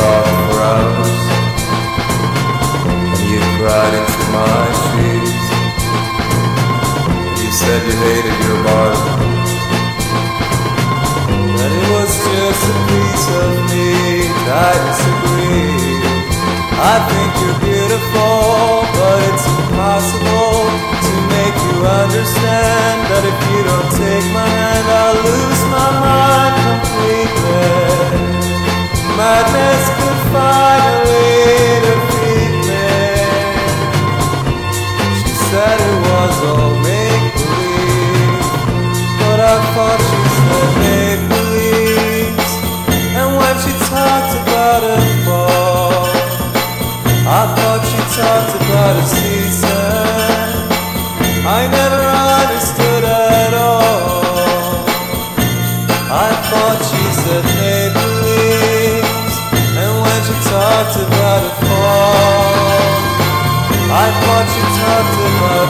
So we talked for hours, and you cried into my sheets. You said you hated your barber, that it was just a piece of meat. I disagree. I think you're beautiful, but it's impossible to make you understand that if you don't take my hand, I'll lose my mind completely. Madness could finally defeat me. She said it was all make believe, but I thought she said maple leaves. And when she talked about a fall, I thought she talked about a season. talked about a fall. I thought you talked about